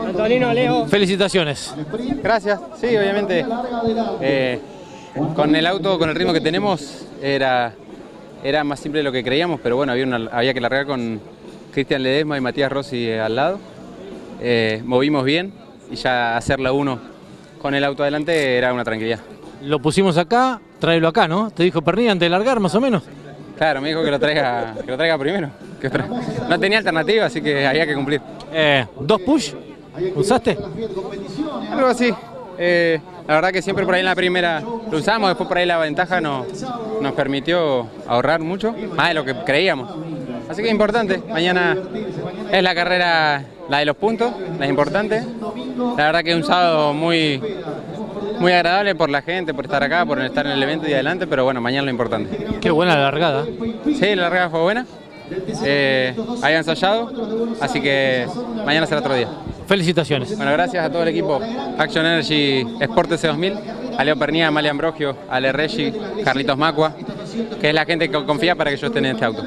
Antonino, Leo. Felicitaciones. Gracias, sí, obviamente. eh, con el auto, con el ritmo que tenemos, era, era más simple de lo que creíamos, pero bueno, había, una- había que largar con Cristian Ledesma y Matías Rossi al lado. Eh, movimos bien y ya hacer la 1 con el auto adelante era una tranquilidad. Lo pusimos acá, tráelo acá, ¿no? Te dijo Pernilla antes de largar, más o menos. Claro, me dijo que lo traiga, que lo traiga primero. que tra- no tenía alternativa, así que había que cumplir. Eh, ¿Dos push? ¿Usaste? Algo así. Eh, la verdad que siempre por ahí en la primera lo usamos, después por ahí la ventaja no- nos permitió ahorrar mucho, más de lo que creíamos. Así que es importante. Mañana es la carrera, la de los puntos, la importante. La verdad que es un sábado muy, muy agradable por la gente, por estar acá, por estar en el evento y adelante, pero bueno, mañana lo importante. Qué buena la largada. Sí, la largada fue buena. Eh, había ensayado, así que mañana será otro día. Felicitaciones. Bueno, gracias a todo el equipo Action Energy Sport C2000, a Leo Pernía, a Amalia Ambrogio, a Ale Reggi, Carlitos Macua, que es la gente que confía para que yo esté en este auto.